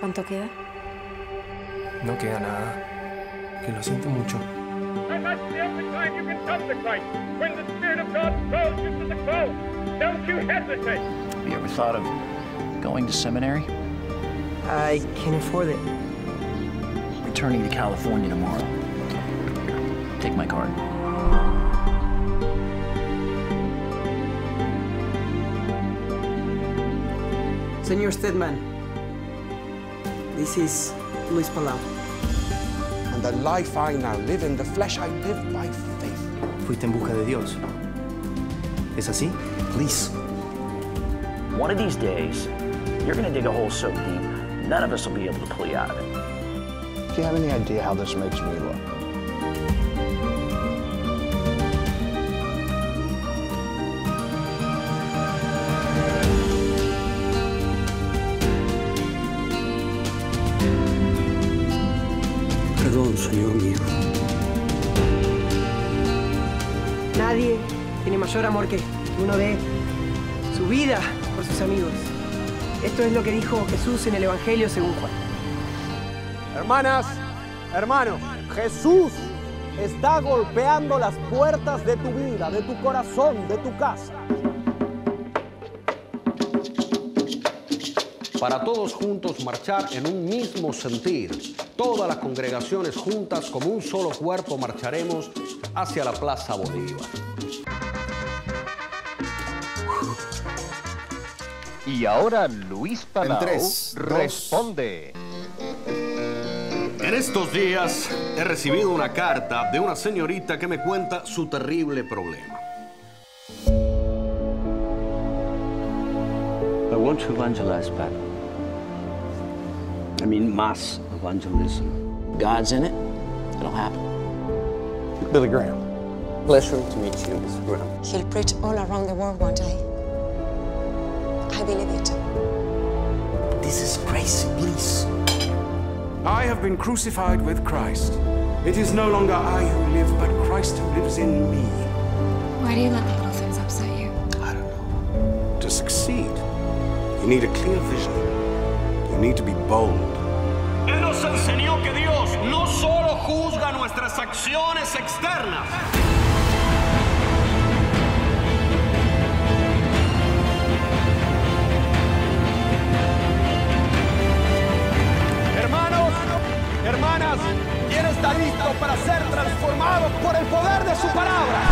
¿Cuánto queda? No queda nada. Que lo siento mucho. And that's the only time you can come to Christ. When the Spirit of God throws you to the cross. Don't you hesitate. Have you ever thought of going to seminary? I can afford it. Returning to California tomorrow. Take my card. Senor Stedman, this is Luis Palau. And the life I now live in the flesh, I live by faith. Fuiste en busca de Dios. ¿Es así? Please. One of these days, you're gonna dig a hole so deep, none of us will be able to pull you out of it. Do you have any idea how this makes me look? Perdón, señor mío. Nadie tiene mayor amor que uno dé su vida por sus amigos. Esto es lo que dijo Jesús en el Evangelio según Juan. Hermanas, hermanos, Jesús está golpeando las puertas de tu vida, de tu corazón, de tu casa. Para todos juntos marchar en un mismo sentir, todas las congregaciones juntas como un solo cuerpo marcharemos hacia la Plaza Bolívar. Y ahora Luis Palau tres, responde. En estos días he recibido una carta de una señorita que me cuenta su terrible problema. I want to evangelize, Pat. I mean, mass evangelism. God's in it, it'll happen. Billy Graham. Pleasure to meet you, Mr. Graham. He'll preach all around the world one day. I I believe it. This is crazy, please. I have been crucified with Christ. It is no longer I who live, but Christ who lives in me. Why do you let the little things upset you? I don't know. To succeed, you need a clear vision. Need to be bold. Él nos enseñó que Dios no solo juzga nuestras acciones externas, Hermanos, hermanas, ¿quién está listo para ser transformado por el poder de su palabra?